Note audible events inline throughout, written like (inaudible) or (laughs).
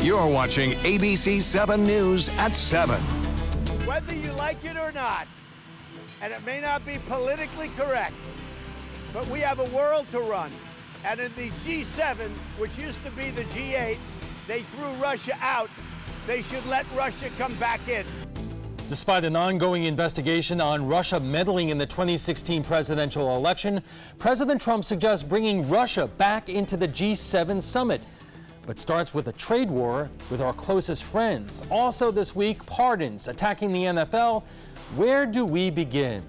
You're watching ABC 7 News at 7. Whether you like it or not, and it may not be politically correct, but we have a world to run. And in the G7, which used to be the G8, they threw Russia out. They should let Russia come back in. Despite an ongoing investigation on Russia meddling in the 2016 presidential election, President Trump suggests bringing Russia back into the G7 summit, but starts with a trade war with our closest friends. Also this week, pardons attacking the NFL. Where do we begin?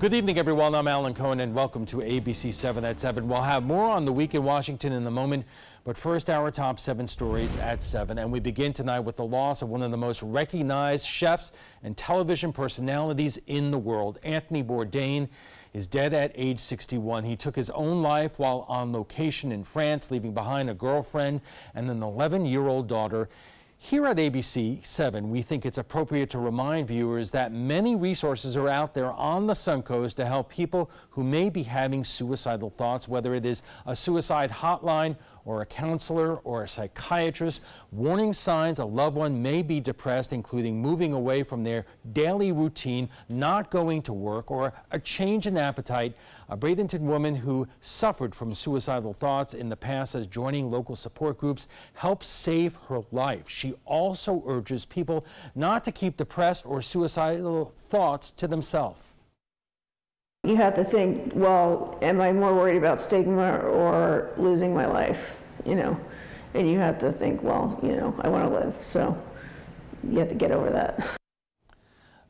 Good evening, everyone. I'm Alan Cohen, and welcome to ABC 7 at 7. We'll have more on the week in Washington in a moment, but first, our top seven stories at 7. And we begin tonight with the loss of one of the most recognized chefs and television personalities in the world. Anthony Bourdain is dead at age 61. He took his own life while on location in France, leaving behind a girlfriend and an 11 year old daughter. Here at ABC 7, we think it's appropriate to remind viewers that many resources are out there on the Suncoast to help people who may be having suicidal thoughts, whether it is a suicide hotline or a counselor or a psychiatrist. Warning signs a loved one may be depressed, including moving away from their daily routine, not going to work, or a change in appetite. A Bradenton woman who suffered from suicidal thoughts in the past says joining local support groups helps save her life. She also urges people not to keep depressed or suicidal thoughts to themselves. You have to think, well, am I more worried about stigma or losing my life? You know, and you have to think, well, you know, I want to live. So you have to get over that.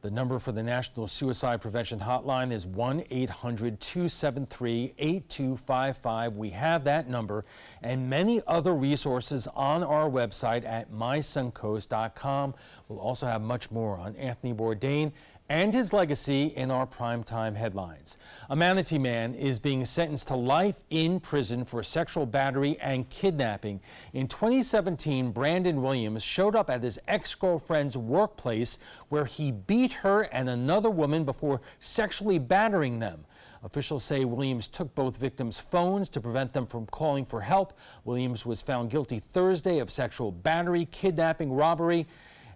The number for the National Suicide Prevention Hotline is 1 800 273 8255. We have that number and many other resources on our website at mysuncoast.com. We'll also have much more on Anthony Bourdain and his legacy in our primetime headlines. A Manatee man is being sentenced to life in prison for sexual battery and kidnapping. In 2017, Brandon Williams showed up at his ex-girlfriend's workplace where he beat her and another woman before sexually battering them. Officials say Williams took both victims' phones to prevent them from calling for help. Williams was found guilty Thursday of sexual battery, kidnapping, robbery,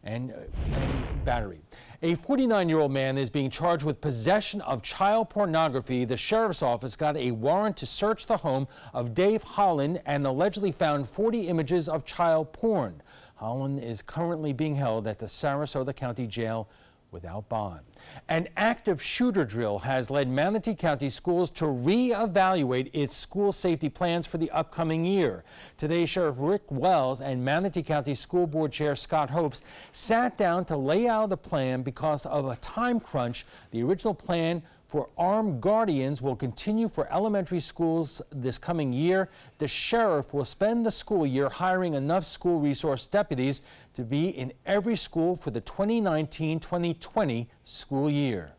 and, and battery. A 49-year-old man is being charged with possession of child pornography. The sheriff's office got a warrant to search the home of Dave Holland and allegedly found 40 images of child porn. Holland is currently being held at the Sarasota County Jail without bond. An active shooter drill has led Manatee County Schools to re-evaluate its school safety plans for the upcoming year. Today, Sheriff Rick Wells and Manatee County School Board Chair Scott Hopes sat down to lay out a plan because of a time crunch. The original plan for armed guardians will continue for elementary schools this coming year. The sheriff will spend the school year hiring enough school resource deputies to be in every school for the 2019-2020 school year.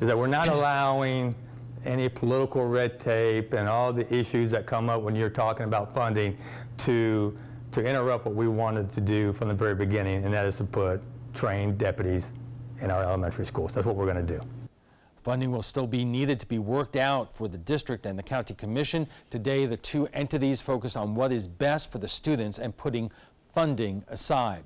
Is that we're not (clears throat) allowing any political red tape and all the issues that come up when you're talking about funding to to interrupt what we wanted to do from the very beginning, and that is to put trained deputies in our elementary schools. That's what we're going to do. Funding will still be needed to be worked out for the district and the county commission. Today, the two entities focus on what is best for the students and putting funding aside.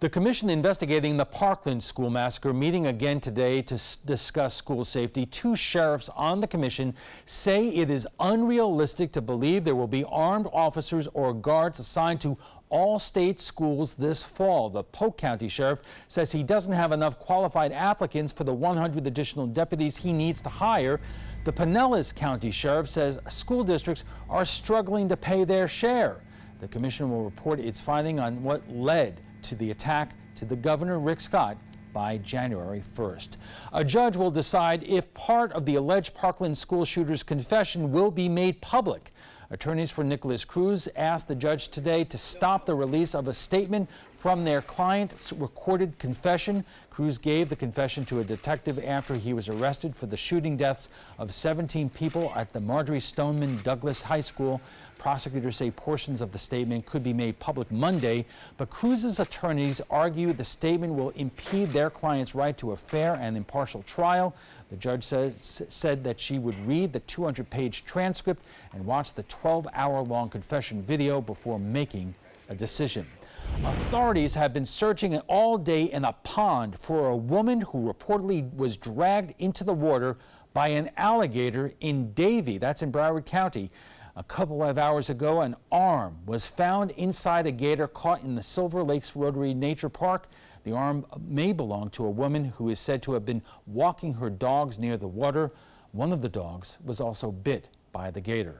The commission investigating the Parkland school massacre meeting again today to discuss school safety. Two sheriffs on the commission say it is unrealistic to believe there will be armed officers or guards assigned to all state schools this fall. The Polk County Sheriff says he doesn't have enough qualified applicants for the 100 additional deputies he needs to hire. The Pinellas County Sheriff says school districts are struggling to pay their share. The commission will report its finding on what led to the attack to the governor, Rick Scott, by January 1st. A judge will decide if part of the alleged Parkland school shooter's confession will be made public. Attorneys for Nikolas Cruz asked the judge today to stop the release of a statement from their client's recorded confession. Cruz gave the confession to a detective after he was arrested for the shooting deaths of 17 people at the Marjory Stoneman Douglas High School. Prosecutors say portions of the statement could be made public Monday, but Cruz's attorneys argue the statement will impede their client's right to a fair and impartial trial. The judge says, said that she would read the 200-page transcript and watch the 12-hour-long confession video before making a decision. Authorities have been searching all day in a pond for a woman who reportedly was dragged into the water by an alligator in Davie, that's in Broward County. A couple of hours ago, an arm was found inside a gator caught in the Silver Lakes Rotary Nature Park. The arm may belong to a woman who is said to have been walking her dogs near the water. One of the dogs was also bit by the gator.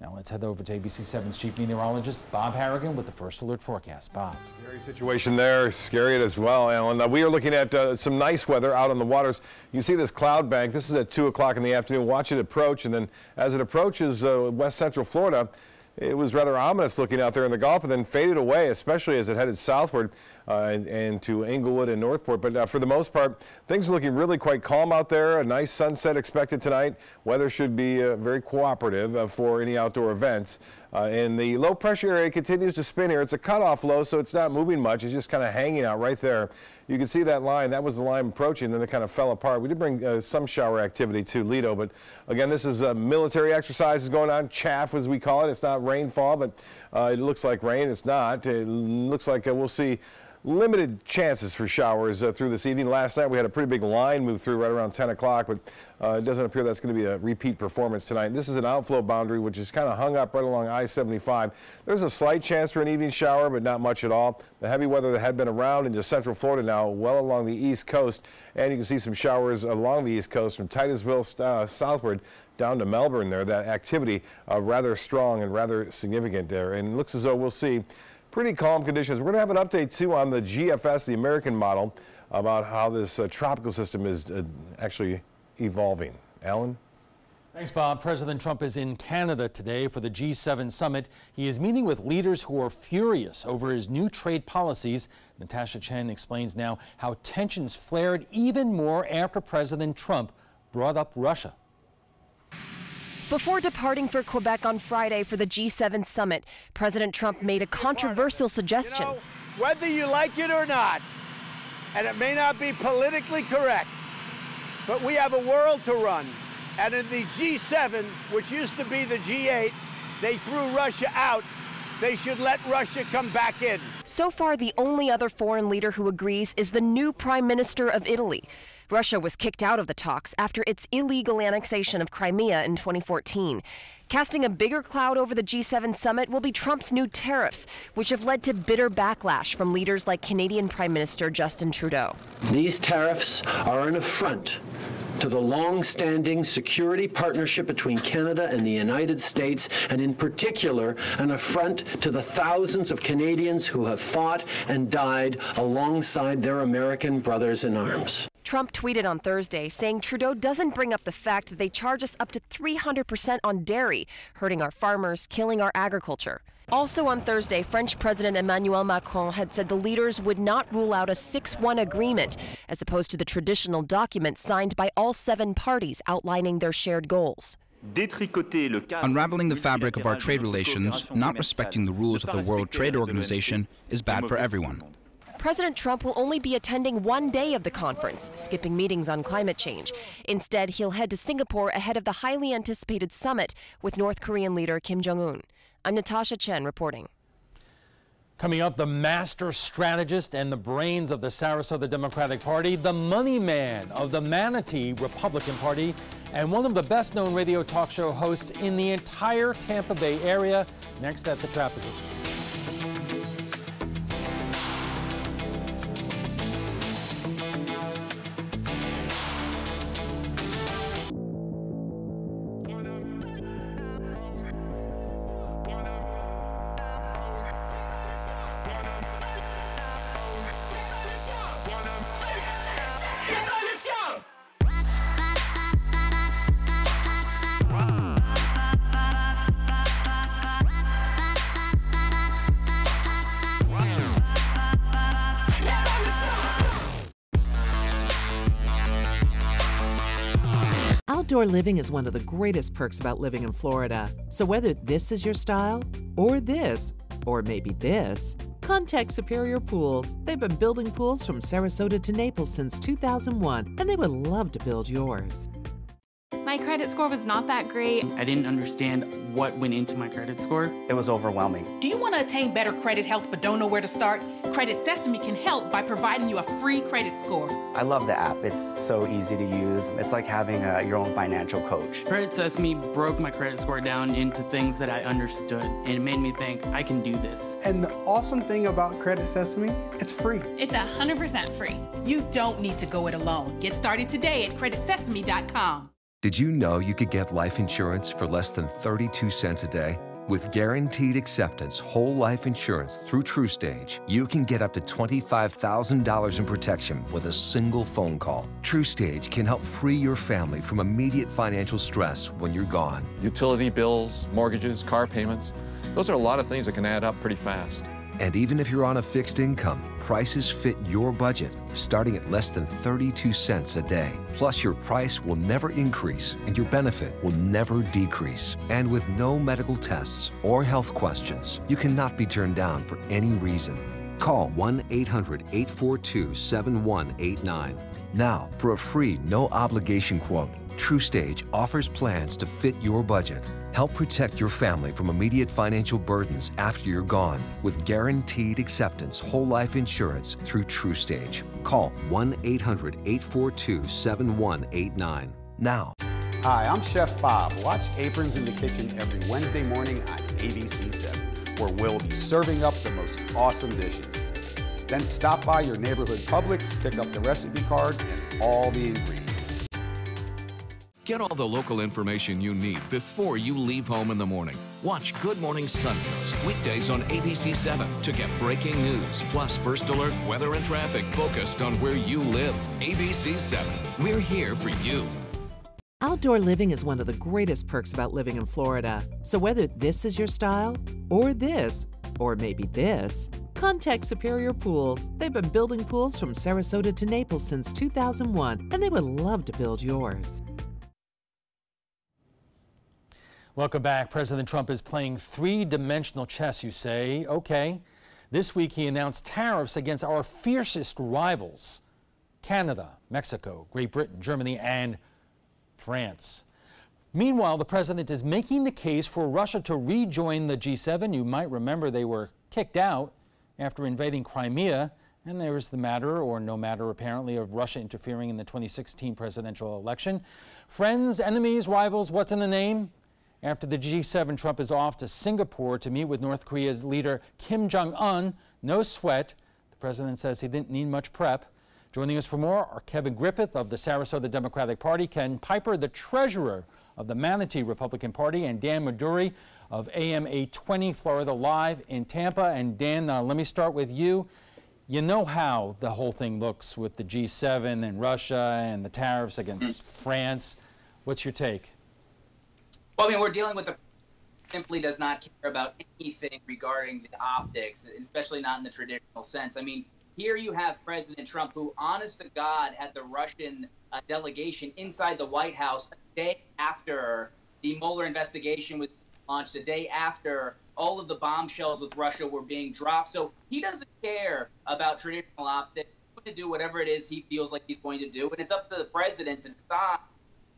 Now let's head over to ABC 7's chief meteorologist Bob Harrigan with the first alert forecast. Bob. Scary situation there, scary as well, Alan. We are looking at uh, some nice weather out on the waters. You see this cloud bank. This is at 2 o'clock in the afternoon. Watch it approach, and then as it approaches uh, west central Florida, it was rather ominous looking out there in the Gulf and then faded away, especially as it headed southward and, and, to Englewood and Northport. But uh, for the most part, things are looking really quite calm out there. A nice sunset expected tonight. Weather should be uh, very cooperative uh, for any outdoor events. Uh, and the low pressure area continues to spin here. It's a cutoff low, so it's not moving much. It's just kind of hanging out right there. You can see that line. That was the line approaching, then it kind of fell apart. We did bring uh, some shower activity to Lido, but again, this is uh, military exercises going on, chaff as we call it. It's not rainfall, but uh, it looks like rain. It's not. It looks like uh, we'll see limited chances for showers uh, through this evening. Last night we had a pretty big line move through right around 10 o'clock, but uh, it doesn't appear that's going to be a repeat performance tonight. This is an outflow boundary which is kind of hung up right along I-75. There's a slight chance for an evening shower, but not much at all. The heavy weather that had been around into central Florida now well along the east coast, and you can see some showers along the east coast from Titusville uh, southward down to Melbourne there. That activity uh, rather strong and rather significant there, and it looks as though we'll see pretty calm conditions. We're going to have an update too on the GFS, the American model, about how this uh, tropical system is uh, actually evolving. Alan? Thanks, Bob. President Trump is in Canada today for the G7 summit. He is meeting with leaders who are furious over his new trade policies. Natasha Chen explains now how tensions flared even more after President Trump brought up Russia. Before departing for Quebec on Friday for the G7 summit, President Trump made a controversial suggestion. You know, whether you like it or not, and it may not be politically correct, but we have a world to run. And in the G7, which used to be the G8, they threw Russia out. They should let Russia come back in. So far, the only other foreign leader who agrees is the new Prime Minister of Italy. Russia was kicked out of the talks after its illegal annexation of Crimea in 2014. Casting a bigger cloud over the G7 summit will be Trump's new tariffs, which have led to bitter backlash from leaders like Canadian Prime Minister Justin Trudeau. These tariffs are an affront to the long-standing security partnership between Canada and the United States, and in particular, an affront to the thousands of Canadians who have fought and died alongside their American brothers in arms. Trump tweeted on Thursday saying Trudeau doesn't bring up the fact that they charge us up to 300% on dairy, hurting our farmers, killing our agriculture. Also on Thursday, French President Emmanuel Macron had said the leaders would not rule out a 6 1 agreement, as opposed to the traditional document signed by all seven parties outlining their shared goals. Unraveling the fabric of our trade relations, not respecting the rules of the World Trade Organization, is bad for everyone. President Trump will only be attending one day of the conference, skipping meetings on climate change. Instead, he'll head to Singapore ahead of the highly anticipated summit with North Korean leader Kim Jong un. I'm Natasha Chen reporting. Coming up, the master strategist and the brains of the Sarasota Democratic Party, the money man of the Manatee Republican Party, and one of the best known radio talk show hosts in the entire Tampa Bay area, next at the Trapezoid. Outdoor living is one of the greatest perks about living in Florida. So whether this is your style, or this, or maybe this, contact Superior Pools. They've been building pools from Sarasota to Naples since 2001, and they would love to build yours. My credit score was not that great. I didn't understand what went into my credit score. It was overwhelming. Do you want to attain better credit health but don't know where to start? Credit Sesame can help by providing you a free credit score. I love the app. It's so easy to use. It's like having a, your own financial coach. Credit Sesame broke my credit score down into things that I understood, and it made me think I can do this. And the awesome thing about Credit Sesame, it's free. It's 100% free. You don't need to go it alone. Get started today at creditsesame.com. Did you know you could get life insurance for less than 32 cents a day? With guaranteed acceptance whole life insurance through TrueStage, you can get up to $25,000 in protection with a single phone call. TrueStage can help free your family from immediate financial stress when you're gone. Utility bills, mortgages, car payments, those are a lot of things that can add up pretty fast. And even if you're on a fixed income, prices fit your budget, starting at less than 32 cents a day. Plus, your price will never increase and your benefit will never decrease. And with no medical tests or health questions, you cannot be turned down for any reason. Call 1 800 842 7189. Now, for a free, no obligation quote, TrueStage offers plans to fit your budget. Help protect your family from immediate financial burdens after you're gone with guaranteed acceptance whole life insurance through TrueStage. Call 1 800 842 7189 now. Hi, I'm Chef Bob. Watch Aprons in the Kitchen every Wednesday morning on ABC 7, where we'll be serving up the most awesome dishes. Then stop by your neighborhood Publix, pick up the recipe card and all the ingredients. Get all the local information you need before you leave home in the morning. Watch Good Morning Suncoast weekdays on ABC 7 to get breaking news, plus first alert, weather, and traffic focused on where you live. ABC 7. We're here for you. Outdoor living is one of the greatest perks about living in Florida. So whether this is your style, or this, or maybe this, contact Superior Pools. They've been building pools from Sarasota to Naples since 2001, and they would love to build yours. Welcome back. President Trump is playing three-dimensional chess, you say. Okay. This week he announced tariffs against our fiercest rivals, Canada, Mexico, Great Britain, Germany, and France. Meanwhile, the president is making the case for Russia to rejoin the G7. You might remember they were kicked out after invading Crimea. And there is the matter, or no matter apparently, of Russia interfering in the 2016 presidential election. Friends, enemies, rivals, what's in the name? After the G7, Trump is off to Singapore to meet with North Korea's leader Kim Jong un. No sweat. The president says he didn't need much prep. Joining us for more are Kevin Griffith of the Sarasota Democratic Party, Ken Piper, the treasurer of the Manatee Republican Party, and Dan Maduri of AM 820 Florida Live in Tampa. And Dan, uh, let me start with you. You know how the whole thing looks with the G7 and Russia and the tariffs against France. What's your take? Well, I mean, we're dealing with a simply does not care about anything regarding the optics, especially not in the traditional sense. I mean, here you have President Trump, who, honest to God, had the Russian uh, delegation inside the White House a day after the Mueller investigation was launched, a day after all of the bombshells with Russia were being dropped. So he doesn't care about traditional optics. He's going to do whatever it is he feels like he's going to do, and it's up to the president to decide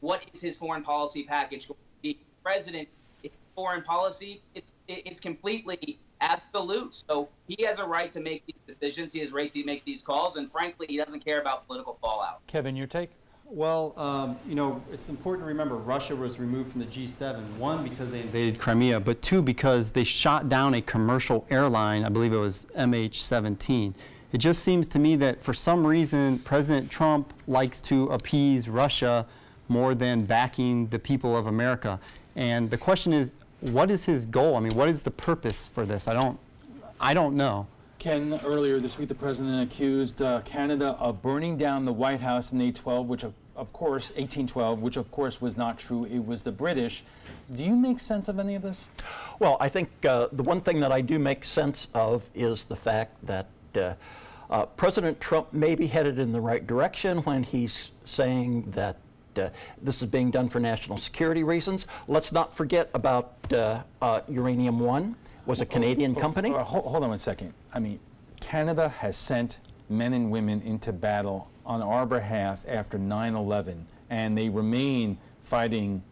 what is his foreign policy package going to be. President, foreign policy, it's it's completely absolute. So he has a right to make these decisions. He has a right to make these calls, and frankly, he doesn't care about political fallout. Kevin, your take? Well, um, you know, it's important to remember Russia was removed from the G7, one, because they invaded Crimea, but two, because they shot down a commercial airline, I believe it was MH17. It just seems to me that for some reason, President Trump likes to appease Russia more than backing the people of America. And the question is, what is his goal? I mean, what is the purpose for this? I don't, I don't know. Ken, earlier this week, the president accused uh, Canada of burning down the White House in 1812, which of, of course, 1812, which of course was not true. It was the British. Do you make sense of any of this? Well, I think uh, the one thing that I do make sense of is the fact that uh, uh, President Trump may be headed in the right direction when he's saying that uh, this is being done for national security reasons. Let's not forget about Uh, uh, Uranium One was a oh, oh, Canadian oh, company. Hold, hold on one second. I mean, Canada has sent men and women into battle on our behalf after 9/11, and they remain fighting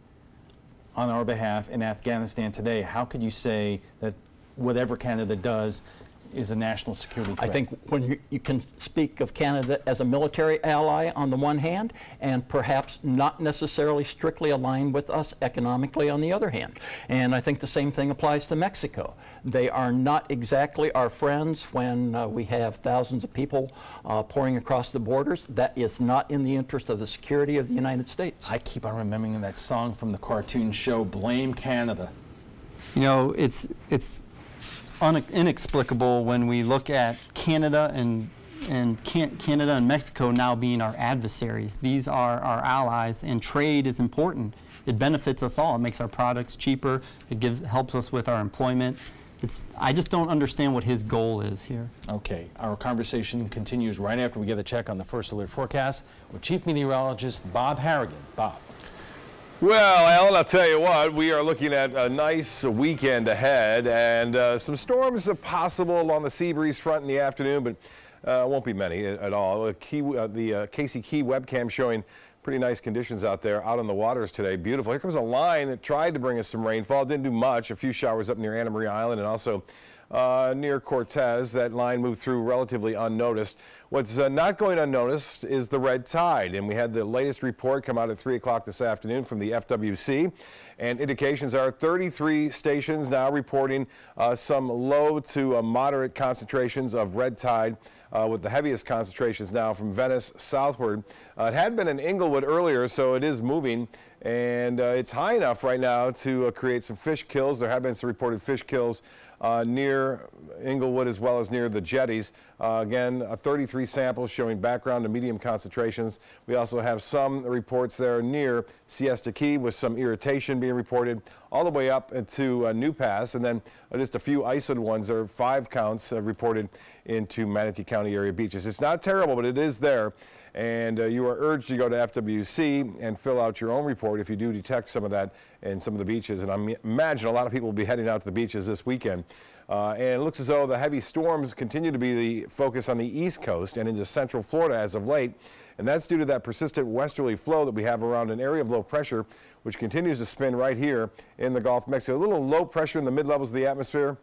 on our behalf in Afghanistan today, how could you say that whatever Canada does is a national security threat? I think when you, you, can speak of Canada as a military ally on the one hand, and perhaps not necessarily strictly aligned with us economically on the other hand. And I think the same thing applies to Mexico. They are not exactly our friends when uh, we have thousands of people uh, pouring across the borders. That is not in the interest of the security of the United States. I keep on remembering that song from the cartoon show, Blame Canada. You know, it's, it's inexplicable when we look at Canada and and Canada and Mexico now being our adversaries. These are our allies, and trade is important. It benefits us all. It makes our products cheaper. It gives helps us with our employment. It's, I just don't understand what his goal is here. Okay, our conversation continues right after we get a check on the first alert forecast with Chief Meteorologist Bob Harrigan. Bob. Well, Alan, I'll tell you what, we are looking at a nice weekend ahead and uh, some storms are possible along the sea breeze front in the afternoon, but uh, won't be many at all. Uh, Key, uh, the uh, Casey Key webcam showing pretty nice conditions out there out on the waters today. Beautiful. Here comes a line that tried to bring us some rainfall. Didn't do much. A few showers up near Anna Maria Island and also uh, near Cortez. That line moved through relatively unnoticed. What's uh, not going unnoticed is the red tide. And we had the latest report come out at 3 o'clock this afternoon from the FWC. And indications are 33 stations now reporting uh, some low to uh, moderate concentrations of red tide. Uh, with the heaviest concentrations now from Venice southward. Uh, it had been in Englewood earlier, so it is moving, and uh, it's high enough right now to uh, create some fish kills. There have been some reported fish kills uh, near Englewood as well as near the jetties. Uh, again, 33 samples showing background to medium concentrations. We also have some reports there near Siesta Key with some irritation being reported all the way up to uh, New Pass and then uh, just a few isolated ones. There are five counts uh, reported into Manatee County area beaches. It's not terrible, but it is there and uh, you are urged to go to FWC and fill out your own report if you do detect some of that in some of the beaches. And I imagine a lot of people will be heading out to the beaches this weekend. Uh, and it looks as though the heavy storms continue to be the focus on the east coast and into central Florida as of late. And that's due to that persistent westerly flow that we have around an area of low pressure, which continues to spin right here in the Gulf of Mexico. A little low pressure in the mid levels of the atmosphere.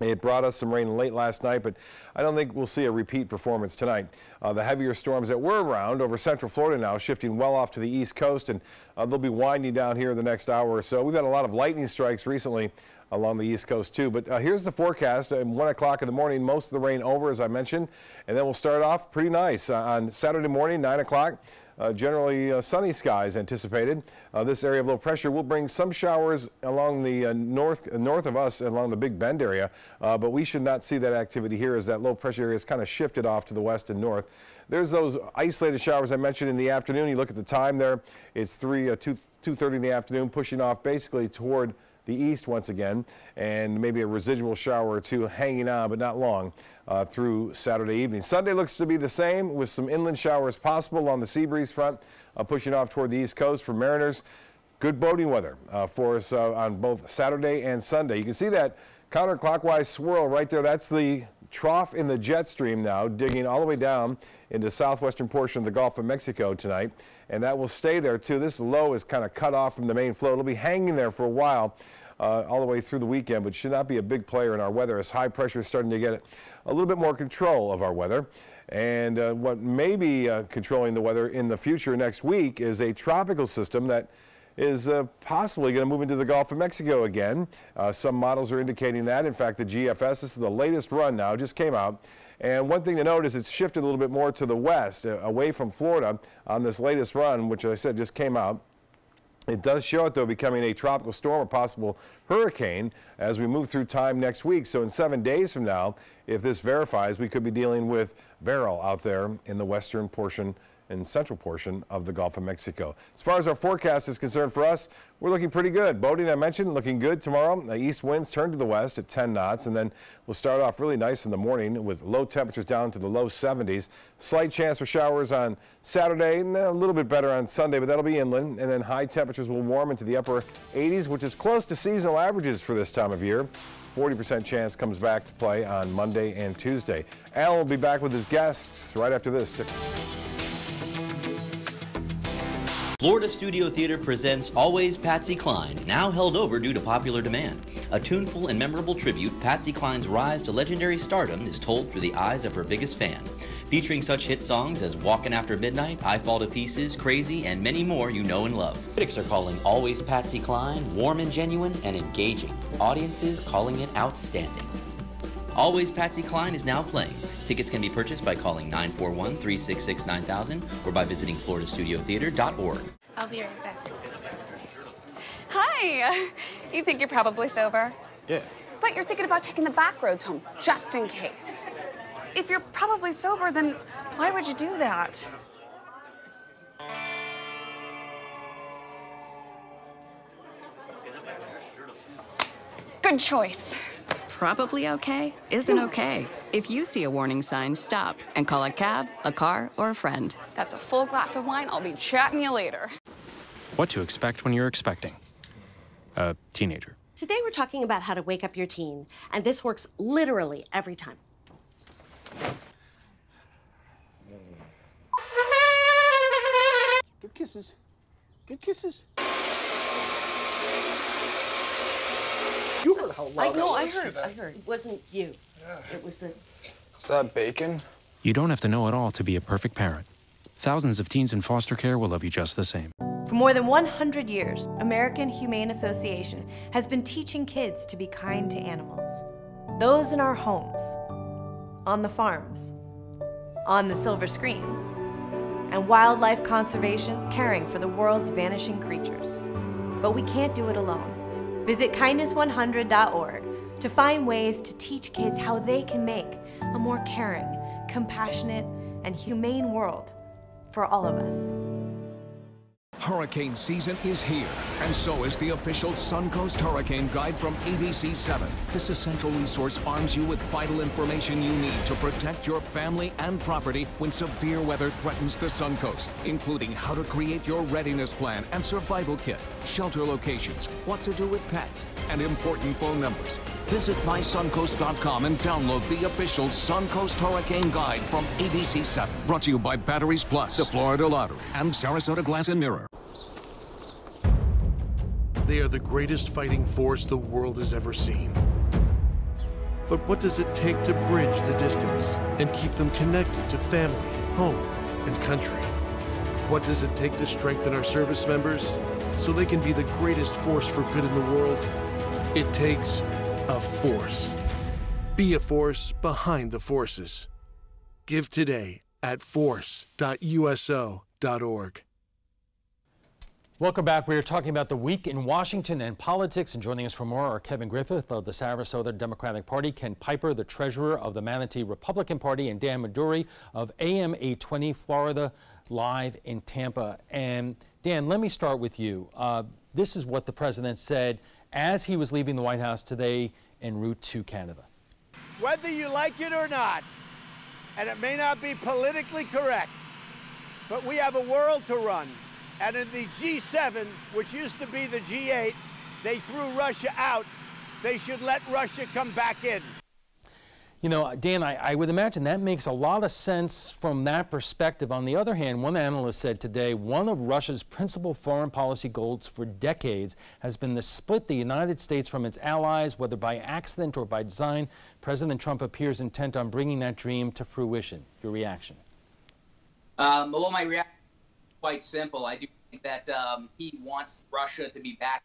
It brought us some rain late last night, but I don't think we'll see a repeat performance tonight. Uh, the heavier storms that were around over central Florida now shifting well off to the east coast, and uh, they'll be winding down here in the next hour or so. We've had a lot of lightning strikes recently along the east coast too. But uh, here's the forecast. At 1 o'clock in the morning, most of the rain over, as I mentioned, and then we'll start off pretty nice uh, on Saturday morning, 9 o'clock. Uh, generally uh, sunny skies anticipated. Uh, this area of low pressure will bring some showers along the uh, north north of us along the Big Bend area, uh, but we should not see that activity here as that low pressure area is kind of shifted off to the west and north. There's those isolated showers I mentioned in the afternoon. You look at the time there, it's 3, uh, 2, 2.30 in the afternoon, pushing off basically toward the east once again, and maybe a residual shower or two hanging on, but not long, uh, through Saturday evening. Sunday looks to be the same, with some inland showers possible on the sea breeze front, uh, pushing off toward the east coast for mariners. Good boating weather uh, for us uh, on both Saturday and Sunday. You can see that counterclockwise swirl right there. That's the trough in the jet stream now, digging all the way down into southwestern portion of the Gulf of Mexico tonight and that will stay there too. This low is kind of cut off from the main flow. It'll be hanging there for a while. Uh, all the way through the weekend, but should not be a big player in our weather as high pressure is starting to get a little bit more control of our weather. And uh, what may be uh, controlling the weather in the future next week is a tropical system that is uh, possibly going to move into the Gulf of Mexico again. Uh, some models are indicating that. In fact, the GFS, this is the latest run now, just came out. And one thing to note is it's shifted a little bit more to the west, uh, away from Florida on this latest run, which I said just came out. It does show it, though, becoming a tropical storm or possible hurricane as we move through time next week. So in seven days from now, if this verifies, we could be dealing with Beryl out there in the western portion and central portion of the Gulf of Mexico. As far as our forecast is concerned for us, we're looking pretty good. Boating, I mentioned, looking good tomorrow. The east winds turn to the west at 10 knots, and then we'll start off really nice in the morning with low temperatures down to the low 70s. Slight chance for showers on Saturday, and a little bit better on Sunday, but that'll be inland. And then high temperatures will warm into the upper 80s, which is close to seasonal averages for this time of year. 40% chance comes back to play on Monday and Tuesday. Al will be back with his guests right after this. Florida Studio Theater presents Always Patsy Cline, now held over due to popular demand. A tuneful and memorable tribute, Patsy Cline's rise to legendary stardom is told through the eyes of her biggest fan. Featuring such hit songs as Walkin' After Midnight, I Fall to Pieces, Crazy, and many more you know and love. Critics are calling Always Patsy Cline warm and genuine and engaging. Audiences calling it outstanding. Always Patsy Cline is now playing. Tickets can be purchased by calling 941 366 9000 or by visiting floridastudiotheater.org. I'll be right back. Hi! You think you're probably sober? Yeah. But you're thinking about taking the back roads home, just in case. If you're probably sober, then why would you do that? Good choice. Probably okay isn't okay. If you see a warning sign, stop and call a cab, a car, or a friend. That's a full glass of wine. I'll be chatting you later. What to expect when you're expecting a teenager. Today we're talking about how to wake up your teen, and this works literally every time. Good kisses. Good kisses. You heard how I know, was I through heard, that. I heard. It wasn't you. It was the. Is that bacon? You don't have to know it all to be a perfect parent. Thousands of teens in foster care will love you just the same. For more than 100 years, American Humane Association has been teaching kids to be kind to animals. Those in our homes, on the farms, on the silver screen, and wildlife conservation caring for the world's vanishing creatures. But we can't do it alone. Visit kindness100.org to find ways to teach kids how they can make a more caring, compassionate, and humane world for all of us. Hurricane season is here, and so is the official Suncoast Hurricane Guide from ABC 7. This essential resource arms you with vital information you need to protect your family and property when severe weather threatens the Suncoast, including how to create your readiness plan and survival kit, shelter locations, what to do with pets, and important phone numbers. Visit mysuncoast.com and download the official Suncoast Hurricane Guide from ABC 7. Brought to you by Batteries Plus, the Florida Lottery, and Sarasota Glass and Mirror. They are the greatest fighting force the world has ever seen. But what does it take to bridge the distance and keep them connected to family, home, and country? What does it take to strengthen our service members so they can be the greatest force for good in the world? It takes a force. Be a force behind the forces. Give today at force.uso.org. Welcome back. We are talking about the week in Washington and politics, and joining us for more are Kevin Griffith of the Sarasota Democratic Party, Ken Piper, the treasurer of the Manatee Republican Party, and Dan Maduri of AM 820 Florida Live in Tampa. And Dan, let me start with you. Uh, this is what the president said as he was leaving the White House today en route to Canada. Whether you like it or not, and it may not be politically correct, but we have a world to run. And in the G7, which used to be the G8, they threw Russia out. They should let Russia come back in. You know, Dan, I, I, would imagine that makes a lot of sense from that perspective. On the other hand, one analyst said today one of Russia's principal foreign policy goals for decades has been to split the United States from its allies, whether by accident or by design. President Trump appears intent on bringing that dream to fruition. Your reaction? Um, well, my reaction is quite simple. I do think that um, he wants Russia to be back.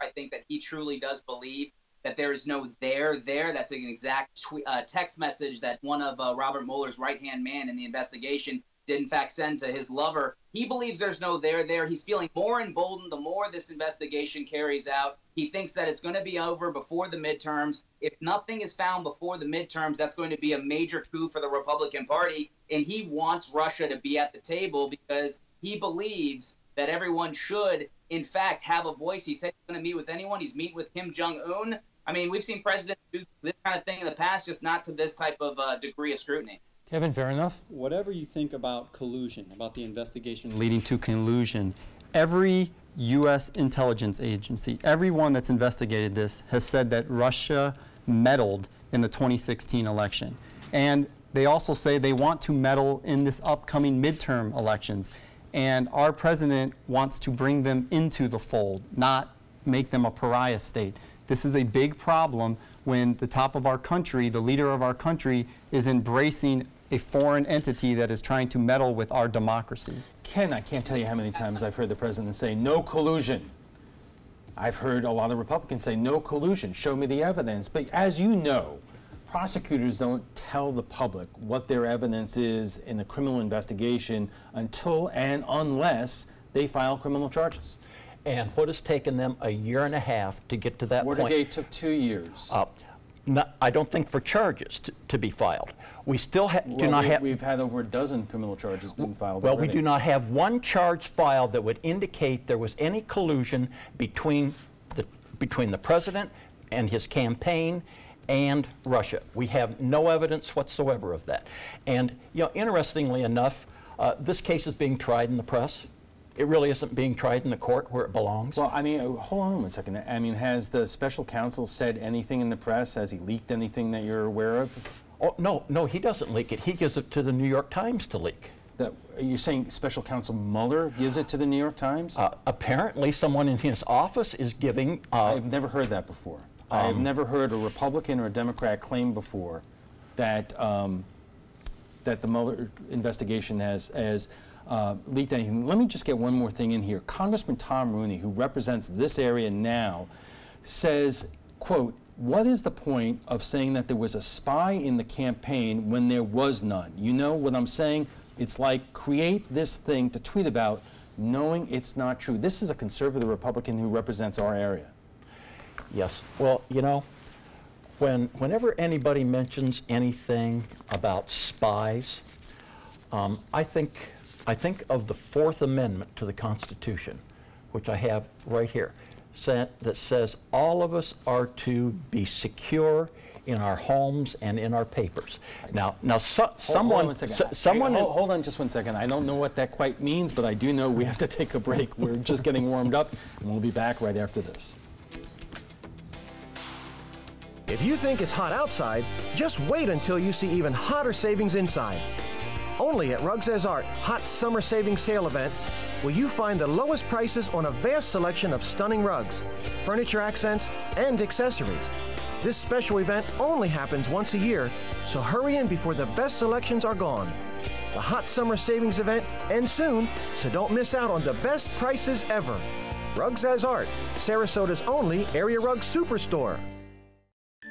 I think that he truly does believe that there is no there there. That's an exact uh, text message that one of uh, Robert Mueller's right hand man in the investigation did in fact send to his lover. He believes there's no there there. He's feeling more emboldened the more this investigation carries out. He thinks that it's going to be over before the midterms. If nothing is found before the midterms, that's going to be a major coup for the Republican Party. And he wants Russia to be at the table because he believes that everyone should, in fact, have a voice. He said he's going to meet with anyone. He's meet with Kim Jong Un. I mean, we've seen presidents do this kind of thing in the past, just not to this type of uh, degree of scrutiny. Kevin, fair enough. Whatever you think about collusion, about the investigation leading to collusion, every U.S. intelligence agency, everyone that's investigated this, has said that Russia meddled in the 2016 election. And they also say they want to meddle in this upcoming midterm elections. And our president wants to bring them into the fold, not make them a pariah state. This is a big problem when the top of our country, the leader of our country, is embracing a foreign entity that is trying to meddle with our democracy. Ken, I can't tell you how many times I've heard the president say, no collusion. I've heard a lot of Republicans say, no collusion, show me the evidence. But as you know, prosecutors don't tell the public what their evidence is in a criminal investigation until and unless they file criminal charges. And what has taken them a year and a half to get to that point? Watergate took two years. Uh, no, I don't think for charges to, to be filed. We still ha well, do not have. We've had over a dozen criminal charges being filed. Well, already. we do not have one charge filed that would indicate there was any collusion between the between the president and his campaign and Russia. We have no evidence whatsoever of that. And you know, interestingly enough, uh, this case is being tried in the press. It really isn't being tried in the court where it belongs. Well, I mean, uh, hold on one second. I mean, has the special counsel said anything in the press? Has he leaked anything that you're aware of? Oh, no, no, he doesn't leak it. He gives it to the New York Times to leak. That, you're saying special counsel Mueller gives it to the New York Times? Uh, apparently, someone in his office is giving. Uh, I've never heard that before. I've Um, never heard a Republican or a Democrat claim before that um, that the Mueller investigation has has uh, leaked anything. Let me just get one more thing in here. Congressman Tom Rooney, who represents this area now, says, "quote What is the point of saying that there was a spy in the campaign when there was none? You know what I'm saying? It's like create this thing to tweet about." Knowing it's not true. This is a conservative Republican who represents our area. Yes. Well, you know, when whenever anybody mentions anything about spies, um, I think I think of the Fourth Amendment to the Constitution, which I have right here, sa- that says all of us are to be secure in our homes and in our papers. Now, now, so, Hold- someone, hold on one second. so- someone, Hold, hold on just one second. I don't know what that quite means, but I do know we have to take a break. We're just getting warmed up, and we'll be back right after this. If you think it's hot outside, just wait until you see even hotter savings inside. Only at Rugs As Art Hot Summer Savings Sale event will you find the lowest prices on a vast selection of stunning rugs, furniture accents, and accessories. This special event only happens once a year, so hurry in before the best selections are gone. The Hot Summer Savings event ends soon, so don't miss out on the best prices ever. Rugs As Art, Sarasota's only area rug superstore.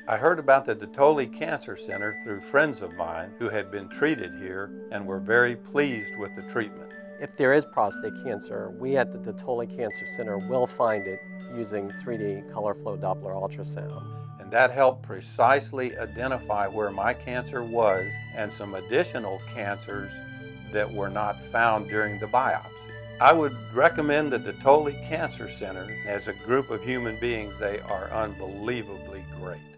I heard about the Dattoli Cancer Center through friends of mine who had been treated here and were very pleased with the treatment. If there is prostate cancer, we at the Dattoli Cancer Center will find it using 3D color flow Doppler ultrasound. And that helped precisely identify where my cancer was and some additional cancers that were not found during the biopsy. I would recommend the Dattoli Cancer Center. As a group of human beings, they are unbelievably great.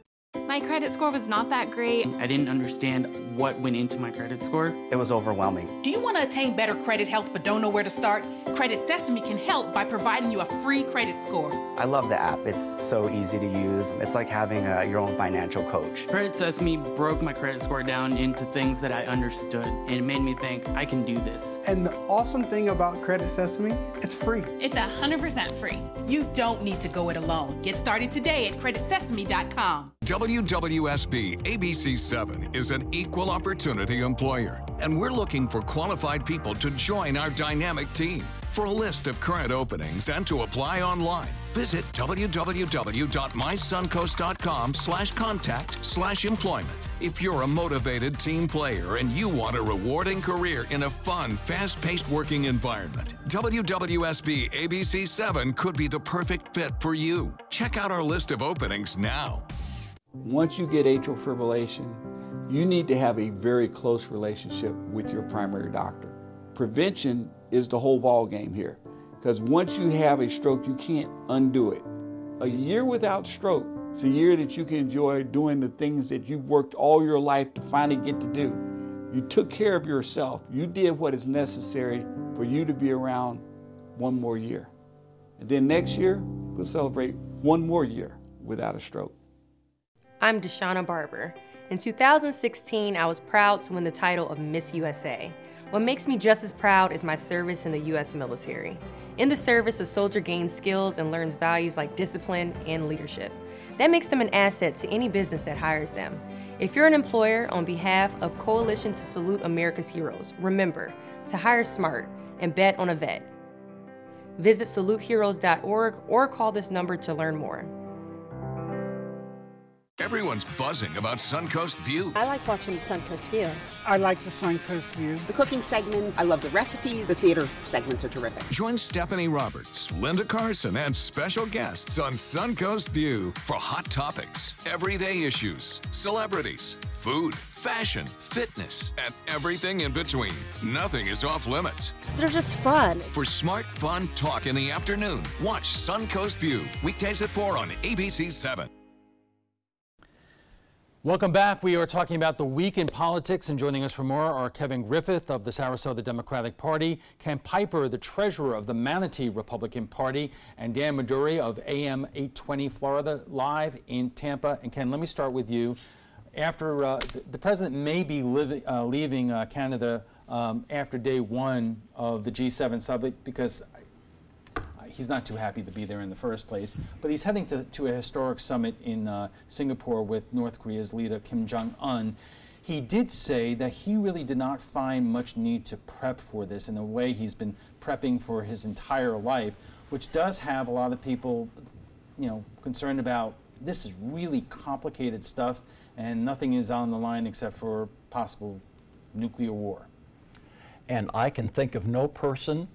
My credit score was not that great. I didn't understand what went into my credit score. It was overwhelming. Do you want to attain better credit health but don't know where to start? Credit Sesame can help by providing you a free credit score. I love the app. It's so easy to use. It's like having a, your own financial coach. Credit Sesame broke my credit score down into things that I understood, and it made me think I can do this. And the awesome thing about Credit Sesame, it's free. It's 100% free. You don't need to go it alone. Get started today at creditsesame.com. WWSB ABC 7 is an equal opportunity employer, and we're looking for qualified people to join our dynamic team. For a list of current openings and to apply online, visit www.mysuncoast.com slash contact slash employment. If you're a motivated team player and you want a rewarding career in a fun, fast-paced working environment, WWSB ABC 7 could be the perfect fit for you. Check out our list of openings now. Once you get atrial fibrillation, you need to have a very close relationship with your primary doctor. Prevention is the whole ball game here because once you have a stroke, you can't undo it. A year without stroke, it's a year that you can enjoy doing the things that you've worked all your life to finally get to do. You took care of yourself. You did what is necessary for you to be around one more year. And then next year, we'll celebrate one more year without a stroke. I'm Deshauna Barber, In 2016, I was proud to win the title of Miss USA. What makes me just as proud is my service in the U.S. military. In the service, a soldier gains skills and learns values like discipline and leadership. That makes them an asset to any business that hires them. If you're an employer on behalf of Coalition to Salute America's Heroes, remember to hire smart and bet on a vet. Visit saluteheroes.org or call this number to learn more. Everyone's buzzing about Suncoast View. I like watching the Suncoast View. I like the Suncoast View. The cooking segments, I love the recipes. The theater segments are terrific. Join Stephanie Roberts, Linda Carson, and special guests on Suncoast View for hot topics, everyday issues, celebrities, food, fashion, fitness, and everything in between. Nothing is off limits. They're just fun. For smart, fun talk in the afternoon, watch Suncoast View, weekdays at 4 on ABC 7. Welcome back. We are talking about the week in politics, and joining us for more are Kevin Griffith of the Sarasota Democratic Party, Ken Piper, the treasurer of the Manatee Republican Party, and Dan Maduri of AM 820 Florida Live in Tampa. And Ken, let me start with you. After uh, the president may be uh, leaving uh, Canada um, after day one of the G7 summit because he's not too happy to be there in the first place. But he's heading to, to a historic summit in uh, Singapore with North Korea's leader Kim Jong un. He did say that he really did not find much need to prep for this in the way he's been prepping for his entire life, which does have a lot of people, you know, concerned about this is really complicated stuff and nothing is on the line except for possible nuclear war. And I can think of no person,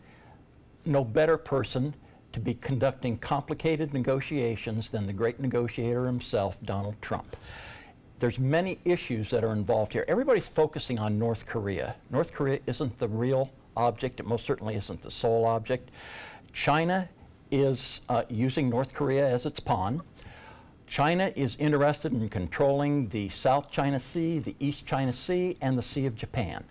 no better person to be conducting complicated negotiations than the great negotiator himself, Donald Trump. There's many issues that are involved here. Everybody's focusing on North Korea. North Korea isn't the real object. It most certainly isn't the sole object. China is uh, using North Korea as its pawn. China is interested in controlling the South China Sea, the East China Sea, and the Sea of Japan.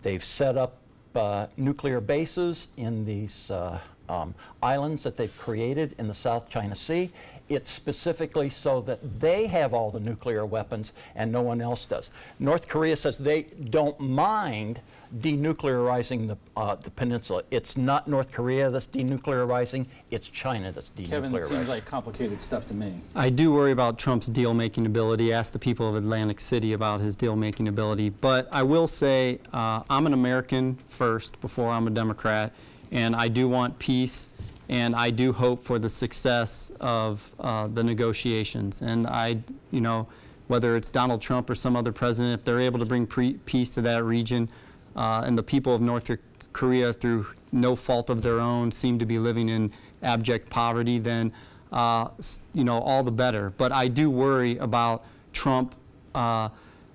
They've set up uh, nuclear bases in these uh, um, islands that they've created in the South China Sea. It's specifically so that they have all the nuclear weapons and no one else does. North Korea says they don't mind denuclearizing the, uh, the peninsula. It's not North Korea that's denuclearizing, it's China that's denuclearizing. Kevin, it seems like complicated stuff to me. I do worry about Trump's deal-making ability. Ask the people of Atlantic City about his deal-making ability. But I will say uh, I'm an American first before I'm a Democrat and I do want peace, and I do hope for the success of uh, the negotiations. And I, you know, whether it's Donald Trump or some other president, if they're able to bring peace to that region, uh, and the people of North Korea, through no fault of their own, seem to be living in abject poverty, then, uh, you know, all the better. But I do worry about Trump uh,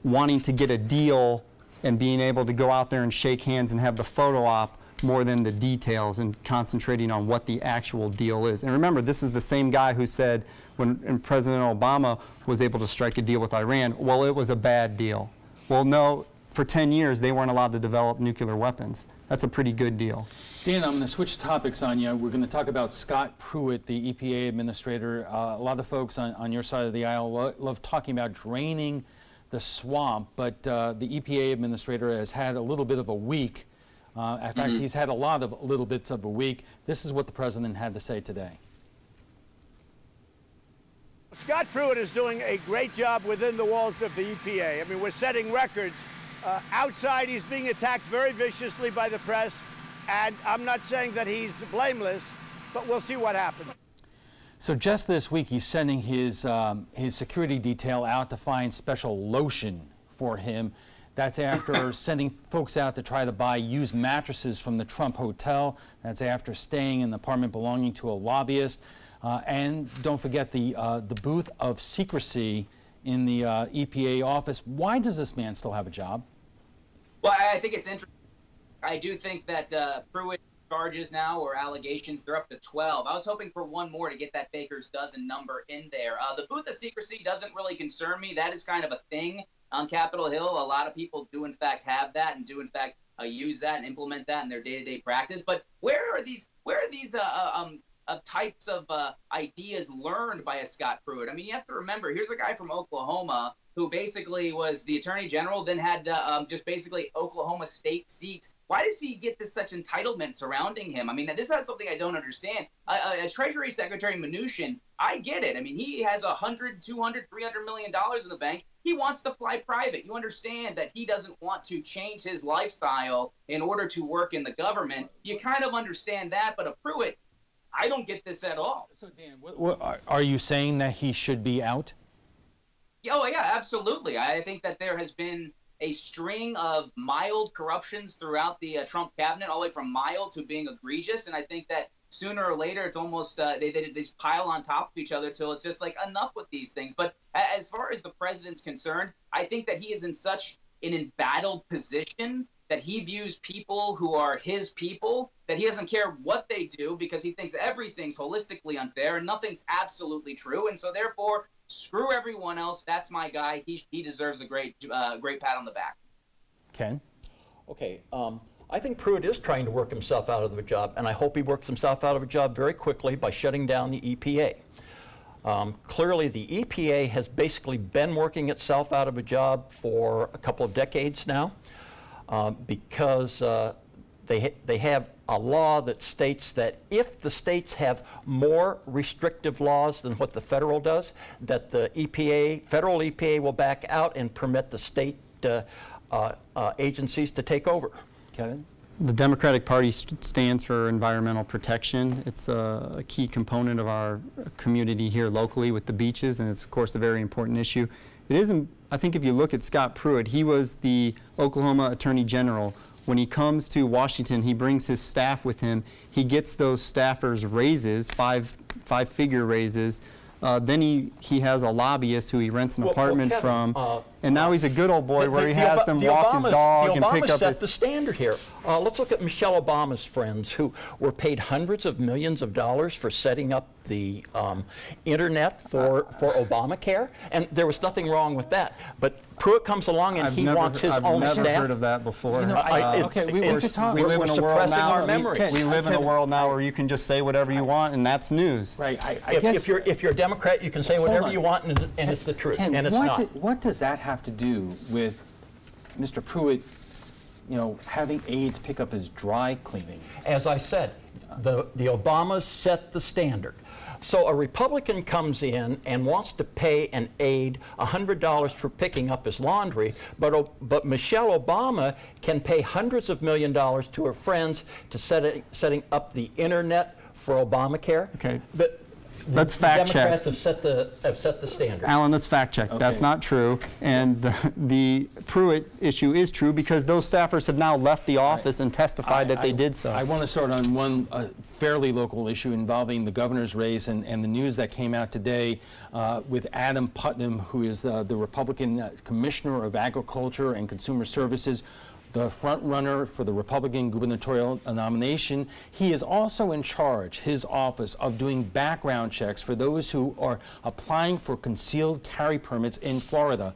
wanting to get a deal and being able to go out there and shake hands and have the photo op more than the details and concentrating on what the actual deal is. And remember, this is the same guy who said when President Obama was able to strike a deal with Iran, well, it was a bad deal. Well, no, for 10 years, they weren't allowed to develop nuclear weapons. That's a pretty good deal. Dan, I'm going to switch topics on you. We're going to talk about Scott Pruitt, the EPA administrator. Uh, a lot of folks on, on your side of the aisle lo love talking about draining the swamp, but uh, the EPA administrator has had a little bit of a week uh, in fact, mm -hmm. he's had a lot of little bits of a week. This is what the president had to say today. Scott Pruitt is doing a great job within the walls of the EPA. I mean, we're setting records. Uh, outside, he's being attacked very viciously by the press, and I'm not saying that he's blameless, but we'll see what happens. So just this week, he's sending his, um, his security detail out to find special lotion for him that's after (laughs) sending folks out to try to buy used mattresses from the Trump Hotel. That's after staying in an apartment belonging to a lobbyist. Uh, and don't forget the, uh, the booth of secrecy in the uh, EPA office. Why does this man still have a job? Well, I think it's interesting. I do think that uh, Pruitt charges now or allegations, they're up to 12. I was hoping for one more to get that Baker's dozen number in there. Uh, the booth of secrecy doesn't really concern me. That is kind of a thing on Capitol Hill. A lot of people do, in fact, have that and do, in fact, uh, use that and implement that in their day-to-day practice. But where are these? Where are these uh, uh um, uh, types of uh, ideas learned by a Scott Pruitt? I mean, you have to remember, here's a guy from Oklahoma who basically was the attorney general, then had uh, um, just basically Oklahoma state seats. Why does he get this such entitlement surrounding him? I mean, this is something I don't understand. Uh, Treasury Secretary Mnuchin, I get it. I mean, he has a hundred, two hundred, three hundred million dollars in the bank. He wants to fly private. You understand that he doesn't want to change his lifestyle in order to work in the government. You kind of understand that, but a Pruitt, I don't get this at all. So Dan, what, what, are you saying that he should be out? Oh yeah, absolutely. I think that there has been a string of mild corruptions throughout the uh, Trump cabinet, all the way from mild to being egregious, and I think that sooner or later it's almost uh, they, they, they just pile on top of each other till it's just like enough with these things. But as far as the president's concerned, I think that he is in such an embattled position that he views people who are his people that he doesn't care what they do because he thinks everything's holistically unfair and nothing's absolutely true and so therefore screw everyone else. That's my guy. He, he deserves a great uh, great pat on the back. Ken? Okay um, I think Pruitt is trying to work himself out of the job, and I hope he works himself out of a job very quickly by shutting down the EPA. Um, clearly, the EPA has basically been working itself out of a job for a couple of decades now uh, because uh, they, ha they have a law that states that if the states have more restrictive laws than what the federal does, that the EPA, federal EPA will back out and permit the state uh, uh, uh agencies to take over. Kevin? The Democratic Party st stands for environmental protection. It's a, a, key component of our community here locally with the beaches, and it's, of course, a very important issue. It isn't, I think if you look at Scott Pruitt, he was the Oklahoma Attorney General. When he comes to Washington, he brings his staff with him. He gets those staffers raises, five, five figure raises, uh, then he, he has a lobbyist who he rents an well, apartment well, Kevin, from. Uh, and now he's a good old boy the, where the, he the has them walk Obamas, his dog and pick up set his... the standard here. Uh, let's look at Michelle Obama's friends who were paid hundreds of millions of dollars for setting up the um, internet for, for Obamacare. And there was nothing wrong with that. But Pruitt comes along and I've he never, wants his I've own never heard of that before. You know, I, uh, it, okay, we, we, we live in a world now. We, we, live in a world now where you can just say whatever you want, and that's news. Right. I, I if, if you're if you're a Democrat, you can say whatever you want, and, and it's the truth, Ken, and it's what not. Do, what does that have to do with Mr. Pruitt? You know, having aides pick up his dry cleaning. As I said, the the Obamas set the standard. So a Republican comes in and wants to pay an aide $100 for picking up his laundry, but, but Michelle Obama can pay hundreds of million dollars to her friends to set it, setting up the internet for Obamacare. Okay. But Let's the fact Democrats check. have set the have set the standard. Alan, let's fact check. Okay. That's not true. And the, the, Pruitt issue is true because those staffers have now left the office and testified I, that they did so. I want to start on one uh, fairly local issue involving the governor's race and, and the news that came out today uh, with Adam Putnam, who is the, the Republican uh, Commissioner of Agriculture and Consumer Services the front runner for the Republican gubernatorial nomination. He is also in charge, his office, of doing background checks for those who are applying for concealed carry permits in Florida.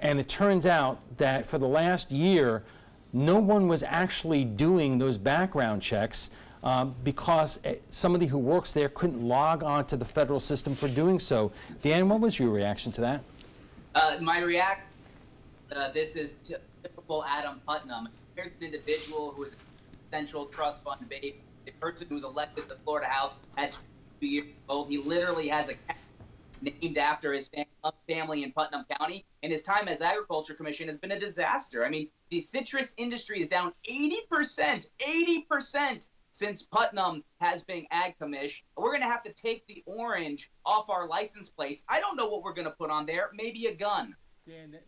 And it turns out that for the last year, no one was actually doing those background checks um, because eh, somebody who works there couldn't log on to the federal system for doing so. Dan, what was your reaction to that? Uh, my reaction, uh, this is Adam Putnam. Here's an individual who is a central trust fund baby, a person who was elected to the Florida House at two years old. He literally has a cat named after his family in Putnam County, and his time as agriculture commission has been a disaster. I mean, the citrus industry is down 80%, 80% since Putnam has been ag commish. We're going to have to take the orange off our license plates. I don't know what we're going to put on there. Maybe a gun.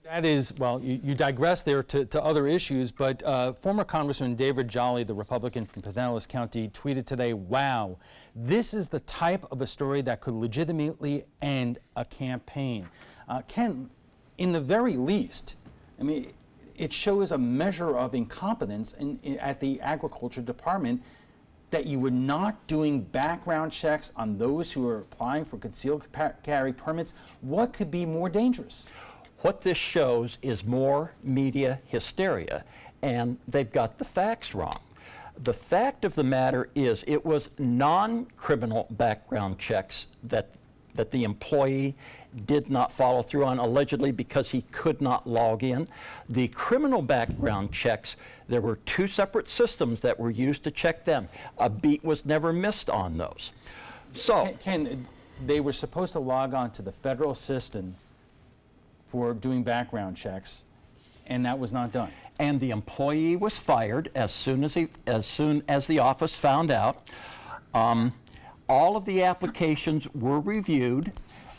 That is, well, you, you digress there to, to, other issues, but uh, former Congressman David Jolly, the Republican from Pinellas County, tweeted today, wow, this is the type of a story that could legitimately end a campaign. Uh, Ken, in the very least, I mean, it shows a measure of incompetence in, in, at the Agriculture Department that you were not doing background checks on those who are applying for concealed carry permits. What could be more dangerous? What this shows is more media hysteria, and they've got the facts wrong. The fact of the matter is it was non-criminal background checks that, that the employee did not follow through on, allegedly because he could not log in. The criminal background checks, there were two separate systems that were used to check them. A beat was never missed on those. So, Ken, Ken, they were supposed to log on to the federal system for doing background checks, and that was not done. and the employee was fired as soon as he, as soon as the office found out. Um, all of the applications were reviewed,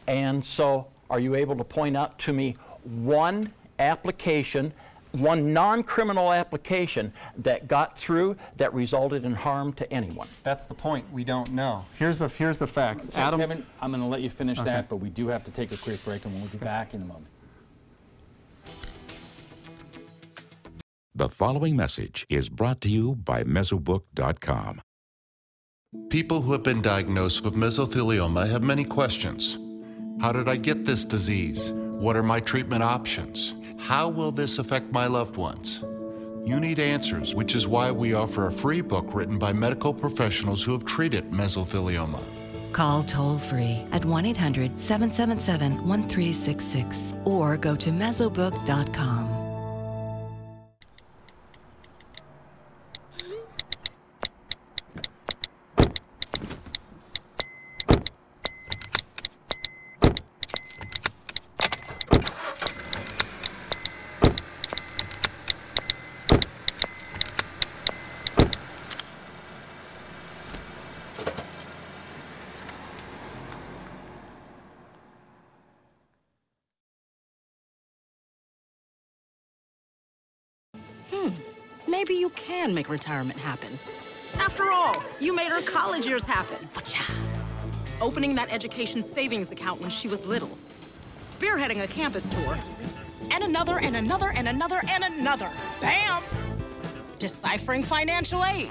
and so are you able to point out to me one application, one non-criminal application that got through that resulted in harm to anyone? That's the point. We don't know. Here's the here's the facts. So, Adam, Kevin, I'm going to let you finish Okay. that, but we do have to take a quick break, and we'll be back in a moment. The following message is brought to you by Mesobook.com. People who have been diagnosed with mesothelioma have many questions. How did I get this disease? What are my treatment options? How will this affect my loved ones? You need answers, which is why we offer a free book written by medical professionals who have treated mesothelioma. Call toll free at 1 800 777 1366 or go to mesobook.com. Hmm, maybe you can make retirement happen. After all, you made her college years happen. Opening that education savings account when she was little. Spearheading a campus tour. And another, and another, and another, and another. Bam! Deciphering financial aid.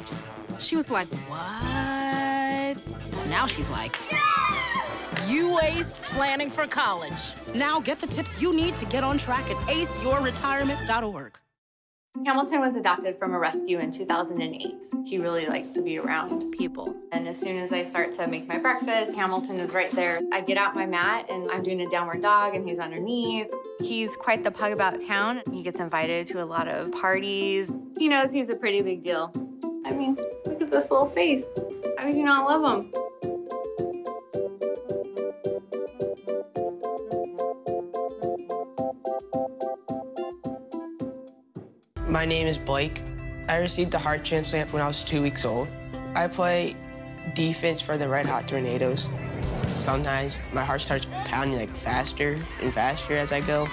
She was like, what? And now she's like, you aced planning for college. Now get the tips you need to get on track at aceyourretirement.org. Hamilton was adopted from a rescue in 2008. He really likes to be around people. And as soon as I start to make my breakfast, Hamilton is right there. I get out my mat and I'm doing a downward dog and he's underneath. He's quite the pug about town. He gets invited to a lot of parties. He knows he's a pretty big deal. I mean, look at this little face. How could you not love him? My name is Blake. I received a heart transplant when I was two weeks old. I play defense for the Red Hot Tornadoes. Sometimes my heart starts pounding like faster and faster as I go.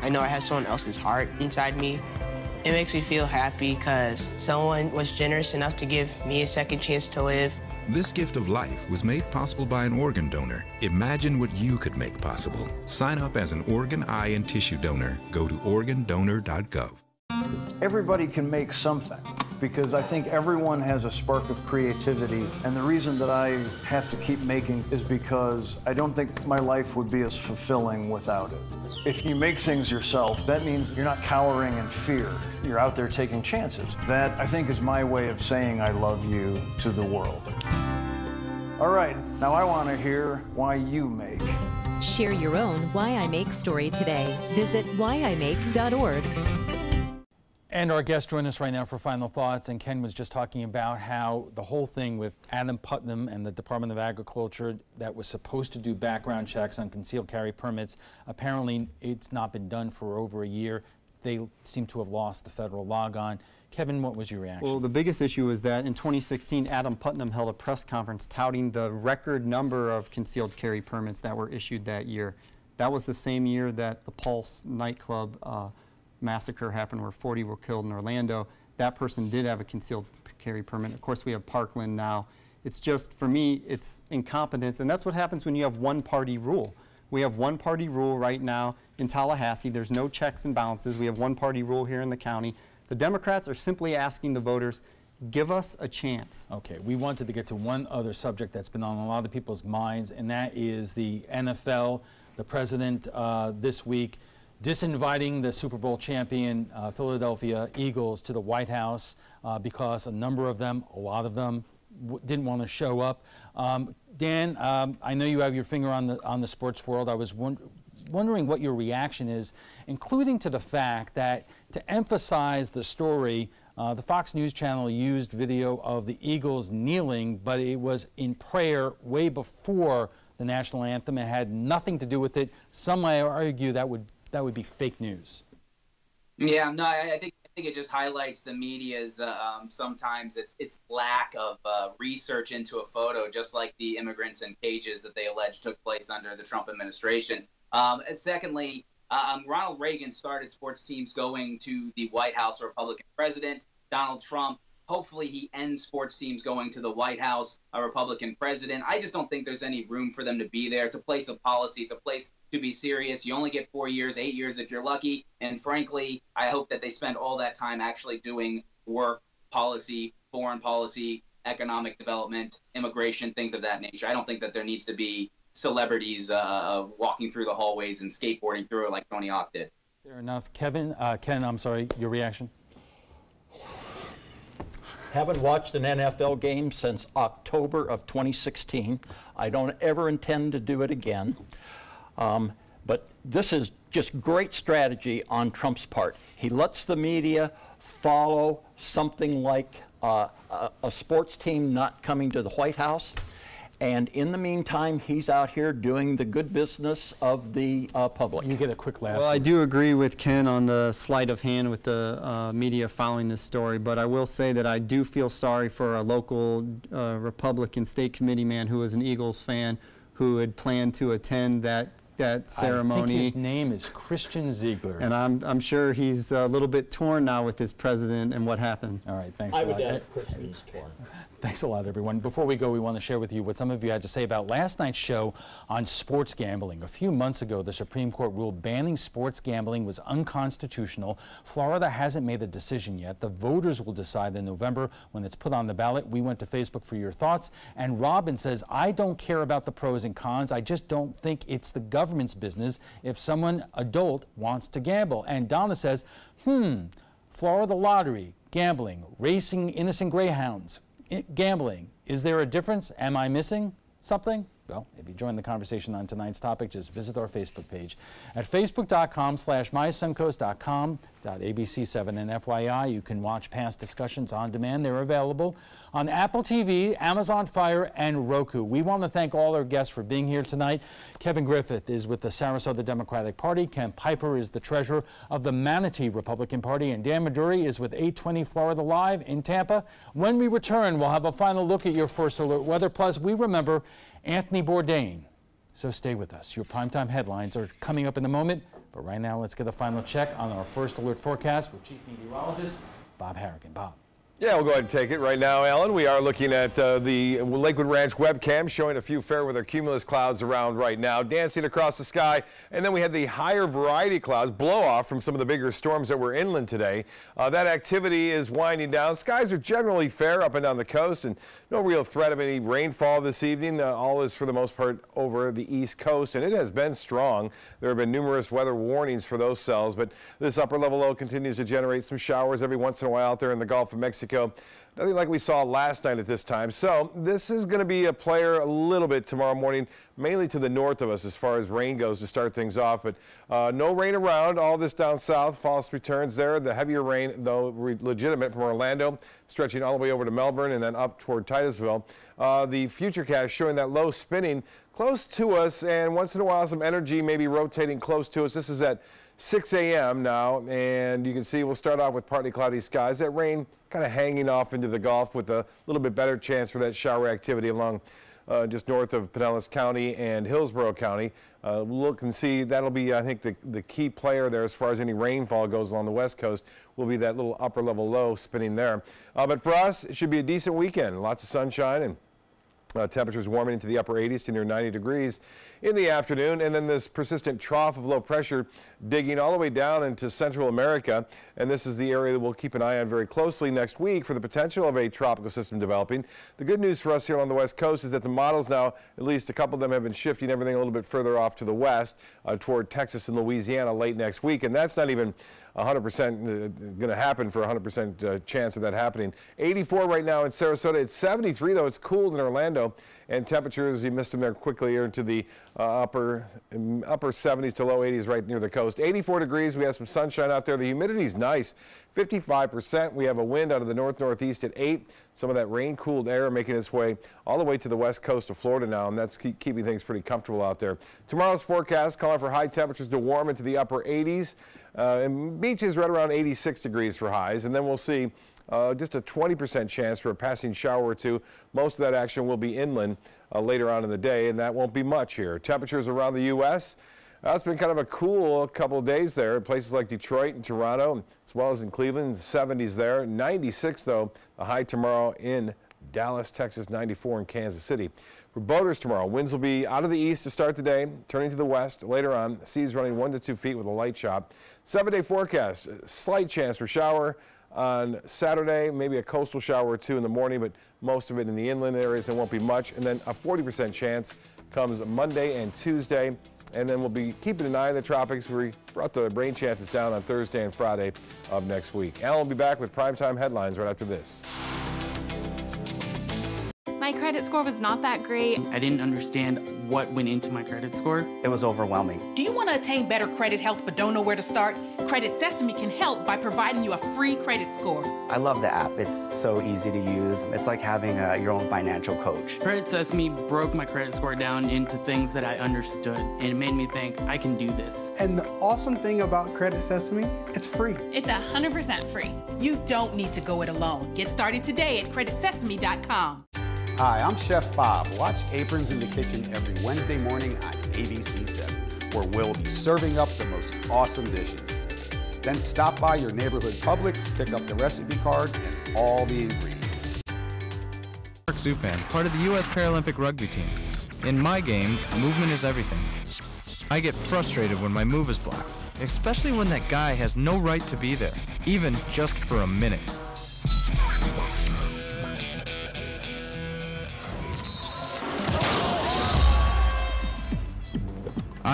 I know I have someone else's heart inside me. It makes me feel happy because someone was generous enough to give me a second chance to live. This gift of life was made possible by an organ donor. Imagine what you could make possible. Sign up as an organ, eye, and tissue donor. Go to organdonor.gov. Everybody can make something because I think everyone has a spark of creativity. And the reason that I have to keep making is because I don't think my life would be as fulfilling without it. If you make things yourself, that means you're not cowering in fear. You're out there taking chances. That, I think, is my way of saying I love you to the world. All right, now I want to hear why you make. Share your own Why I Make story today. Visit whyimake.org. And our guest joined us right now for final thoughts. And Ken was just talking about how the whole thing with Adam Putnam and the Department of Agriculture that was supposed to do background checks on concealed carry permits, apparently it's not been done for over a year. They seem to have lost the federal logon. Kevin, what was your reaction? Well, the biggest issue was that in 2016, Adam Putnam held a press conference touting the record number of concealed carry permits that were issued that year. That was the same year that the Pulse nightclub uh, massacre happened where 40 were killed in Orlando. That person did have a concealed carry permit. Of course, we have Parkland now. It's just, for me, it's incompetence, and that's what happens when you have one-party rule. We have one-party rule right now in Tallahassee. There's no checks and balances. We have one-party rule here in the county. The Democrats are simply asking the voters, give us a chance. Okay, we wanted to get to one other subject that's been on a lot of people's minds, and that is the NFL. The president uh, this week disinviting the Super Bowl champion uh, Philadelphia Eagles to the White House uh, because a number of them, a lot of them, didn't want to show up. Um, Dan, um, I know you have your finger on the on the sports world. I was wondering what your reaction is, including to the fact that to emphasize the story, uh, the Fox News Channel used video of the Eagles kneeling, but it was in prayer way before the national anthem. It had nothing to do with it. Some might argue that would that would be fake news. Yeah, no, I, think I think it just highlights the media's uh, um, sometimes its its lack of uh, research into a photo, just like the immigrants in cages that they allege took place under the Trump administration. Um, and secondly, uh, um, Ronald Reagan started sports teams going to the White House, Republican president. Donald Trump hopefully he ends sports teams going to the White House, a Republican president. I just don't think there's any room for them to be there. It's a place of policy. It's a place to be serious. You only get four years, eight years if you're lucky. And frankly, I hope that they spend all that time actually doing work, policy, foreign policy, economic development, immigration, things of that nature. I don't think that there needs to be celebrities uh, uh walking through the hallways and skateboarding through it like Tony Hawk did. Fair enough. Kevin, uh, Ken, I'm sorry, your reaction? Haven't watched an NFL game since October of 2016. I don't ever intend to do it again. Um, but this is just great strategy on Trump's part. He lets the media follow something like uh, a, a sports team not coming to the White House. And in the meantime, he's out here doing the good business of the uh, public. You get a quick last. Well, word. I do agree with Ken on the sleight of hand with the uh, media following this story, but I will say that I do feel sorry for a local uh, Republican state committee man who was an Eagles fan who had planned to attend that that ceremony. I think his name is Christian Ziegler. And I'm, I'm sure he's a little bit torn now with his president and what happened. All right, thanks I a would lot. add Christian's torn. Thanks a lot, everyone. Before we go, we want to share with you what some of you had to say about last night's show on sports gambling. A few months ago, the Supreme Court ruled banning sports gambling was unconstitutional. Florida hasn't made a decision yet. The voters will decide in November when it's put on the ballot. We went to Facebook for your thoughts. And Robin says, I don't care about the pros and cons. I just don't think it's the government's business if someone adult wants to gamble. And Donna says, hmm, Florida lottery, gambling, racing innocent greyhounds, gambling. Is there a difference? Am I missing something? Well, if you join the conversation on tonight's topic, just visit our Facebook page at facebook.com slash mysuncoast.com.abc7. And FYI, you can watch past discussions on demand. They're available on Apple TV, Amazon Fire, and Roku. We want to thank all our guests for being here tonight. Kevin Griffith is with the Sarasota Democratic Party. Ken Piper is the treasurer of the Manatee Republican Party. And Dan Maduri is with 820 Florida Live in Tampa. When we return, we'll have a final look at your first alert weather. Plus, we remember Anthony Bourdain. So stay with us. Your primetime headlines are coming up in a moment. But right now, let's get a final check on our first alert forecast with Chief Meteorologist Bob Harrigan. Bob. Yeah, we'll go ahead and take it right now, Alan. We are looking at uh, the Lakewood Ranch webcam showing a few fair weather cumulus clouds around right now, dancing across the sky. And then we had the higher variety clouds blow off from some of the bigger storms that were inland today. Uh, that activity is winding down. Skies are generally fair up and down the coast and no real threat of any rainfall this evening. Uh, all is for the most part over the east coast and it has been strong. There have been numerous weather warnings for those cells, but this upper level low continues to generate some showers every once in a while out there in the Gulf of Mexico. Mexico. Nothing like we saw last night at this time. So this is going to be a player a little bit tomorrow morning, mainly to the north of us as far as rain goes to start things off. But uh, no rain around. All this down south. False returns there. The heavier rain, though legitimate from Orlando, stretching all the way over to Melbourne and then up toward Titusville. Uh, the futurecast showing that low spinning close to us and once in a while some energy maybe rotating close to us. This is at 6 a.m. now, and you can see we'll start off with partly cloudy skies. That rain kind of hanging off into the Gulf with a little bit better chance for that shower activity along uh, just north of Pinellas County and Hillsborough County. Uh, look and see, that'll be, I think, the, the key player there as far as any rainfall goes along the west coast will be that little upper level low spinning there. Uh, but for us, it should be a decent weekend. Lots of sunshine and Uh, temperatures warming into the upper 80s to near 90 degrees in the afternoon. And then this persistent trough of low pressure digging all the way down into Central America. And this is the area that we'll keep an eye on very closely next week for the potential of a tropical system developing. The good news for us here on the West Coast is that the models now, at least a couple of them have been shifting everything a little bit further off to the west uh, toward Texas and Louisiana late next week. And that's not even 100% going to happen for 100% uh, chance of that happening. 84 right now in Sarasota. It's 73 though. It's cooled in Orlando and temperatures you missed them there quickly into the uh, upper um, upper 70s to low 80s right near the coast. 84 degrees. We have some sunshine out there. The humidity is nice. 55%. We have a wind out of the north northeast at 8. Some of that rain cooled air making its way all the way to the west coast of Florida now, and that's keep, keeping things pretty comfortable out there. Tomorrow's forecast calling for high temperatures to warm into the upper 80s. Uh, and beaches right around 86 degrees for highs, and then we'll see uh, just a 20% chance for a passing shower or two. Most of that action will be inland uh, later on in the day, and that won't be much here. Temperatures around the U.S. Uh, it's been kind of a cool couple of days there in places like Detroit and Toronto, as well as in Cleveland, 70s there. 96, though, the high tomorrow in Dallas, Texas, 94 in Kansas City. For boaters tomorrow, winds will be out of the east to start the day, turning to the west later on. Seas running one to two feet with a light chop. Seven day forecast, slight chance for shower on Saturday, maybe a coastal shower or two in the morning, but most of it in the inland areas. There won't be much. And then a 40% chance comes Monday and Tuesday. And then we'll be keeping an eye on the tropics. We brought the rain chances down on Thursday and Friday of next week. Alan will be back with primetime headlines right after this. My credit score was not that great. I didn't understand what went into my credit score. It was overwhelming. Do you want to attain better credit health but don't know where to start? Credit Sesame can help by providing you a free credit score. I love the app. It's so easy to use. It's like having a, your own financial coach. Credit Sesame broke my credit score down into things that I understood, and it made me think I can do this. And the awesome thing about Credit Sesame, it's free. It's 100% free. You don't need to go it alone. Get started today at creditsesame.com. Hi, I'm Chef Bob. Watch Aprons in the Kitchen every Wednesday morning on ABC 7, where we'll be serving up the most awesome dishes. Then stop by your neighborhood Publix, pick up the recipe card and all the ingredients. Mark Zupan, part of the U.S. Paralympic rugby team. In my game, movement is everything. I get frustrated when my move is blocked, especially when that guy has no right to be there, even just for a minute.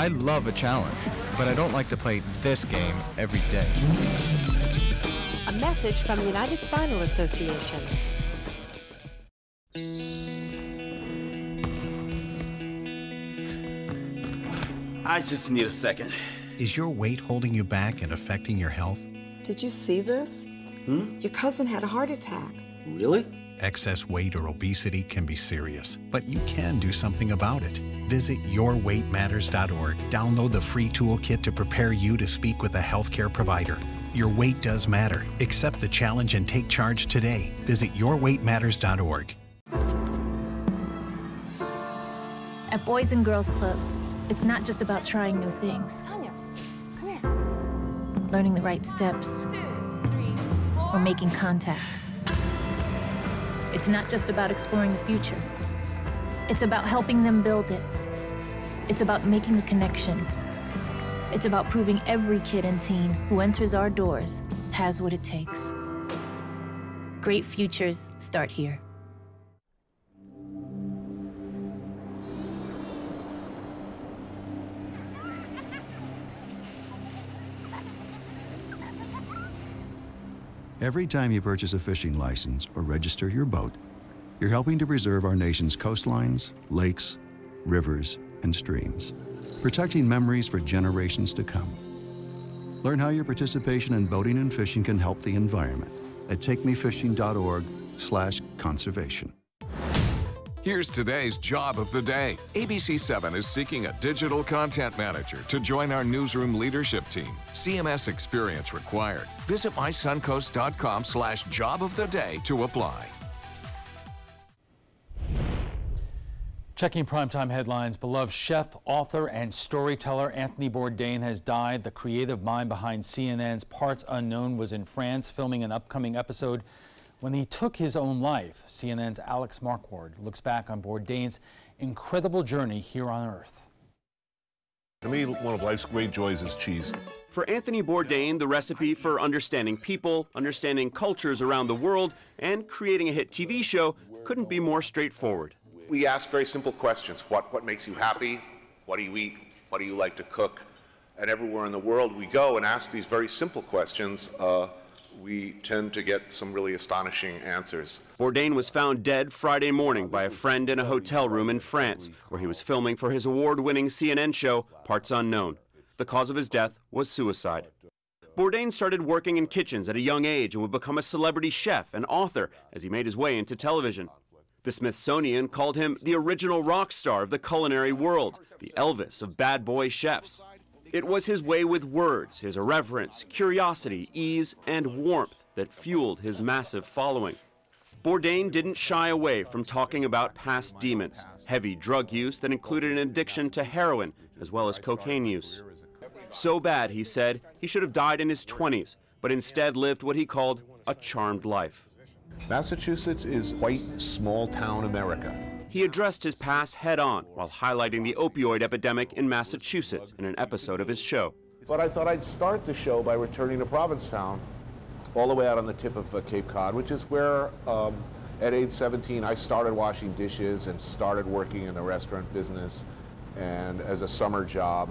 I love a challenge, but I don't like to play this game every day. A message from the United Spinal Association. I just need a second. Is your weight holding you back and affecting your health? Did you see this? Hmm? Your cousin had a heart attack. Really? Excess weight or obesity can be serious, but you can do something about it. Visit yourweightmatters.org. Download the free toolkit to prepare you to speak with a healthcare provider. Your weight does matter. Accept the challenge and take charge today. Visit yourweightmatters.org. At Boys and Girls Clubs, it's not just about trying new things. Tanya, come here. Learning the right steps. Two, three, four. Or making contact. It's not just about exploring the future. It's about helping them build it. It's about making the connection. It's about proving every kid and teen who enters our doors has what it takes. Great futures start here. Every time you purchase a fishing license or register your boat, you're helping to preserve our nation's coastlines, lakes, rivers, and streams, protecting memories for generations to come. Learn how your participation in boating and fishing can help the environment at takemefishing.org slash conservation. Here's today's job of the day. ABC7 is seeking a digital content manager to join our newsroom leadership team. CMS experience required. Visit mysuncoast.com slash job of the day to apply. Checking primetime headlines, beloved chef, author, and storyteller Anthony Bourdain has died. The creative mind behind CNN's Parts Unknown was in France filming an upcoming episode when he took his own life. CNN's Alex Marquardt looks back on Bourdain's incredible journey here on Earth. To me, one of life's great joys is cheese. For Anthony Bourdain, the recipe for understanding people, understanding cultures around the world, and creating a hit TV show couldn't be more straightforward. We ask very simple questions. What, what makes you happy? What do you eat? What do you like to cook? And everywhere in the world we go and ask these very simple questions, uh, we tend to get some really astonishing answers. Bourdain was found dead Friday morning by a friend in a hotel room in France, where he was filming for his award winning CNN show, Parts Unknown. The cause of his death was suicide. Bourdain started working in kitchens at a young age and would become a celebrity chef and author as he made his way into television. The Smithsonian called him the original rock star of the culinary world, the Elvis of bad boy chefs. It was his way with words, his irreverence, curiosity, ease, and warmth that fueled his massive following. Bourdain didn't shy away from talking about past demons, heavy drug use that included an addiction to heroin as well as cocaine use. So bad, he said, he should have died in his 20s, but instead lived what he called a charmed life. Massachusetts is white, small town America. He addressed his past head on while highlighting the opioid epidemic in Massachusetts in an episode of his show. But I thought I'd start the show by returning to Provincetown, all the way out on the tip of uh, Cape Cod, which is where, um, at age 17, I started washing dishes and started working in the restaurant business and as a summer job,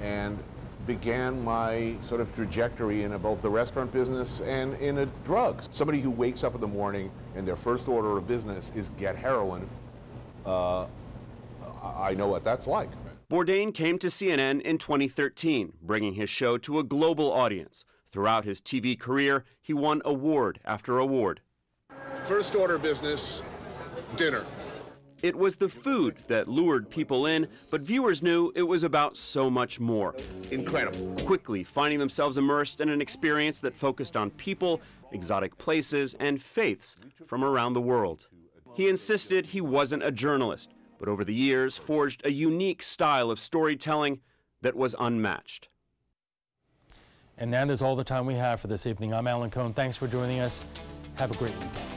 and began my sort of trajectory in both the restaurant business and in drugs. Somebody who wakes up in the morning and their first order of business is get heroin, uh, I know what that's like. Bourdain came to CNN in 2013, bringing his show to a global audience. Throughout his TV career, he won award after award. First order business, dinner. It was the food that lured people in, but viewers knew it was about so much more. Incredible. Quickly finding themselves immersed in an experience that focused on people, exotic places, and faiths from around the world. He insisted he wasn't a journalist, but over the years forged a unique style of storytelling that was unmatched. And that is all the time we have for this evening. I'm Alan Cohn. Thanks for joining us. Have a great weekend.